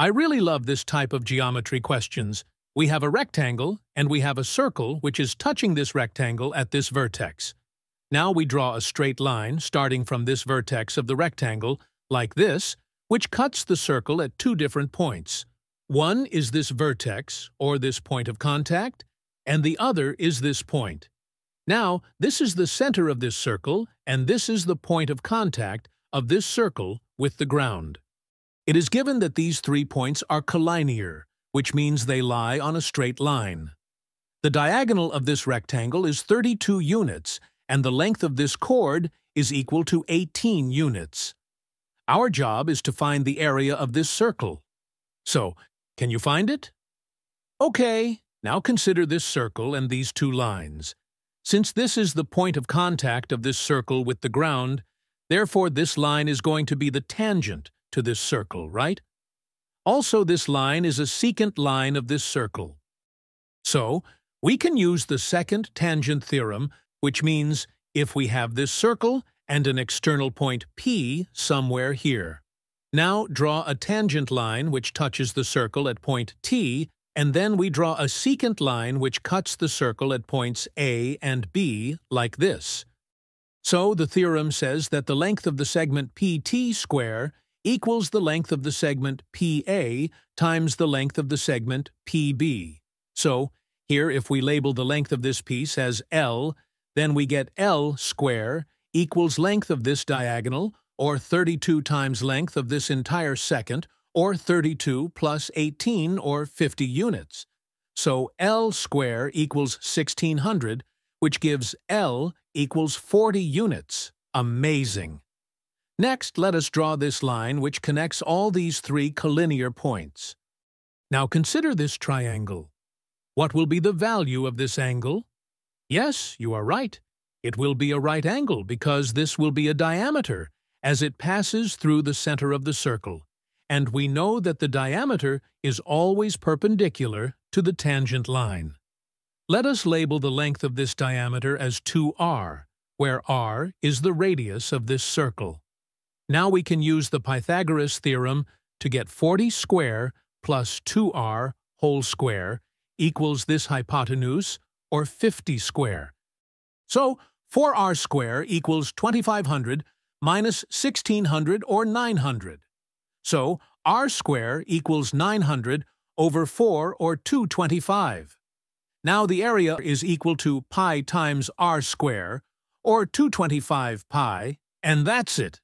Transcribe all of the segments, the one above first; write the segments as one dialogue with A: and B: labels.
A: I really love this type of geometry questions. We have a rectangle, and we have a circle which is touching this rectangle at this vertex. Now we draw a straight line starting from this vertex of the rectangle, like this, which cuts the circle at two different points. One is this vertex, or this point of contact, and the other is this point. Now, this is the center of this circle, and this is the point of contact of this circle with the ground. It is given that these three points are collinear, which means they lie on a straight line. The diagonal of this rectangle is 32 units, and the length of this chord is equal to 18 units. Our job is to find the area of this circle. So, can you find it? Okay, now consider this circle and these two lines. Since this is the point of contact of this circle with the ground, therefore this line is going to be the tangent to this circle, right? Also, this line is a secant line of this circle. So, we can use the secant tangent theorem, which means if we have this circle and an external point P somewhere here. Now draw a tangent line which touches the circle at point T, and then we draw a secant line which cuts the circle at points A and B, like this. So the theorem says that the length of the segment PT square equals the length of the segment PA times the length of the segment PB. So, here if we label the length of this piece as L, then we get L square equals length of this diagonal, or 32 times length of this entire secant, or 32 plus 18, or 50 units. So L square equals 1600, which gives L equals 40 units. Amazing! Next, let us draw this line which connects all these three collinear points. Now consider this triangle. What will be the value of this angle? Yes, you are right. It will be a right angle because this will be a diameter as it passes through the center of the circle, and we know that the diameter is always perpendicular to the tangent line. Let us label the length of this diameter as 2r, where r is the radius of this circle. Now we can use the Pythagoras theorem to get 40 square plus 2r whole square equals this hypotenuse, or 50 square. So 4r square equals 2500 minus 1600 or 900. So r square equals 900 over 4 or 225. Now the area is equal to pi times r square, or 225 pi, and that's it.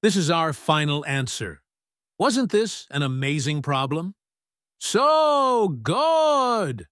A: This is our final answer. Wasn't this an amazing problem? So good!